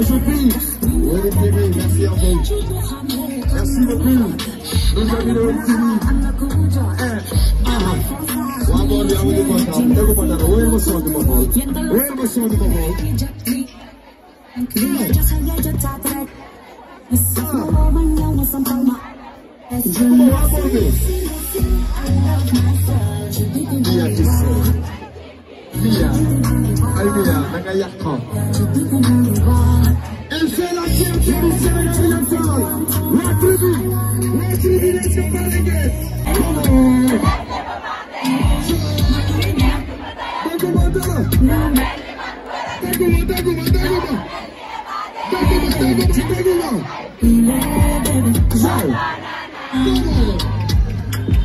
Ajouté. Oui, merci à vous. Merci beaucoup. Nous avons Guissé. Mia. Ay Mia, da nga yàq ko. Elle fait la tribu. La tribu des Sénégalais. Déguma dara. Déguma déguma déguma. Déguma déguma déguma. Zow.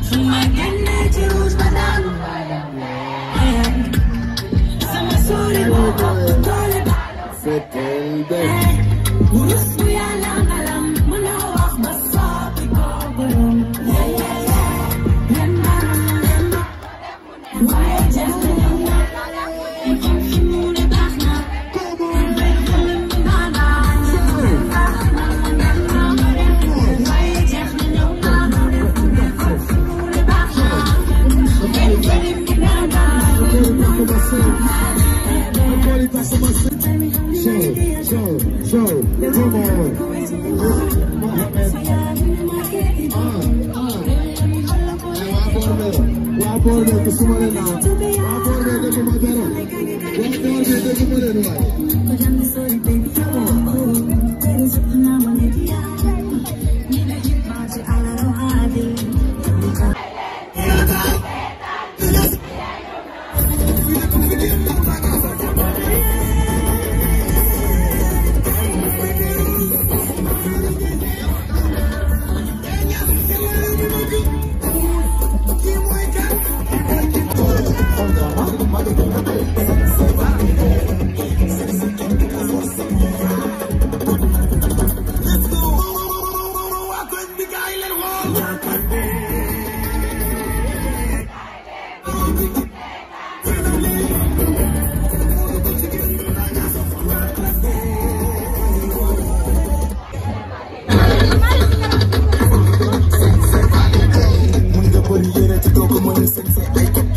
Fetel Show, show, show, come on. Waa boor bi ku suma leen naa. Waa boor bi déggu ma dara. Waa boor bi déggu ma leen waay.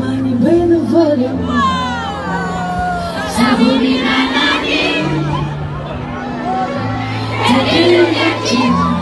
Mani bueno volio Sabuni nanani Te quiero y aquí